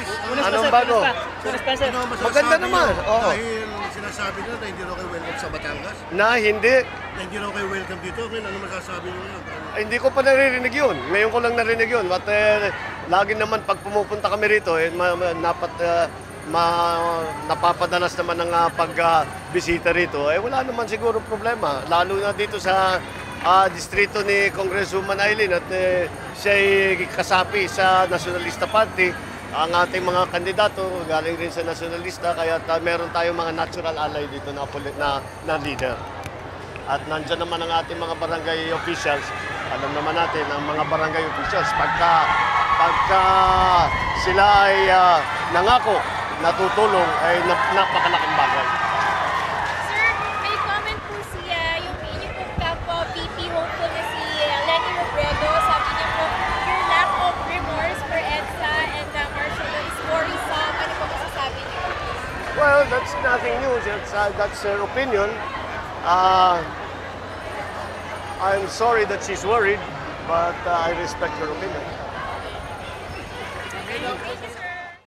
Pa, Anong bago? Ano Maganda naman, oo. Dahil sinasabi nila na hindi raw kayo welcome sa Batangas. Na hindi, Na hindi raw kayo welcome dito. Ngayon, ano masasabi niyo ngayon? Ay, hindi ko pa naririnig yun. Ngayon ko lang narinig yun. But eh, lagi naman pag pumupunta kami rito, eh, ma, ma- napat, eh, ma, napapadalas naman ng ah, pagbisita rito. Eh, wala naman siguro problema. Lalo na dito sa ah, distrito ni Congresswoman Eileen at eh, siya ay kasapi sa Nationalista Party. Ang ating mga kandidato galing rin sa Nationalista kaya ta, meron tayong mga natural ally dito na, na, na leader. At nandyan naman ang ating mga barangay officials. Alam naman natin ang mga barangay officials pagka pagka sila ay ah, nangako na tutulong ay nap- napakalaking bagay. Well, that's nothing new. That's, uh, that's her opinion. Uh, I'm sorry that she's worried, but uh, I respect her opinion.